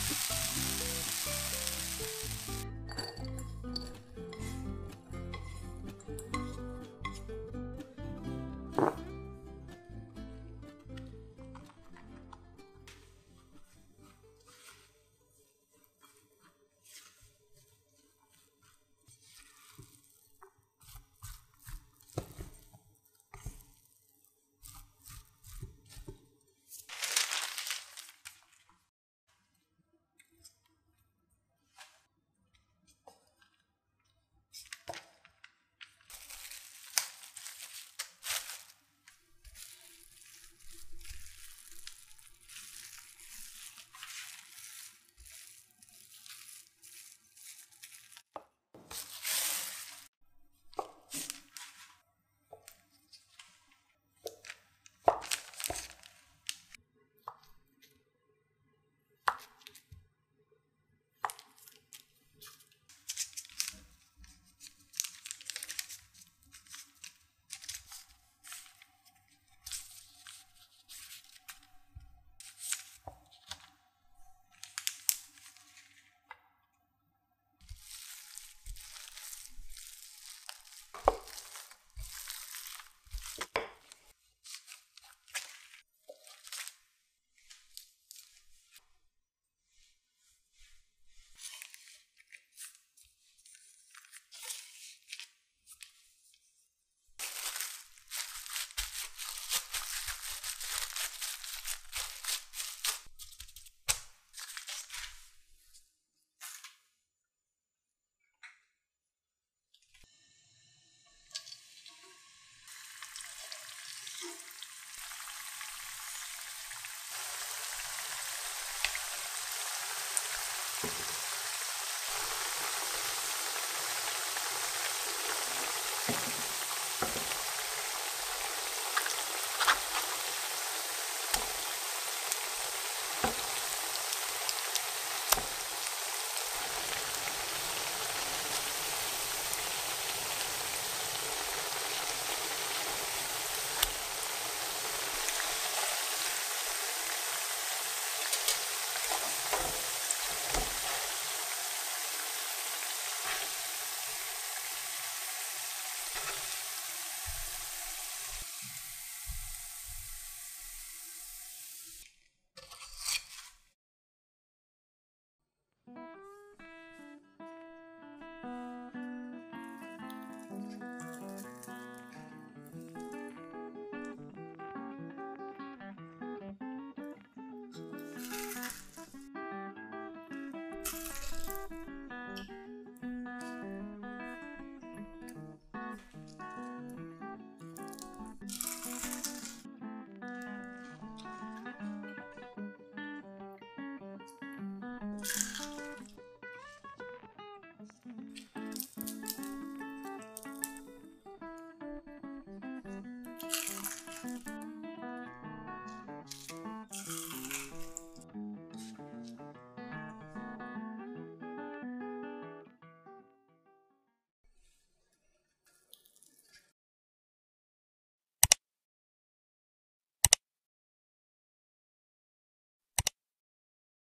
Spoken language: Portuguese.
Thank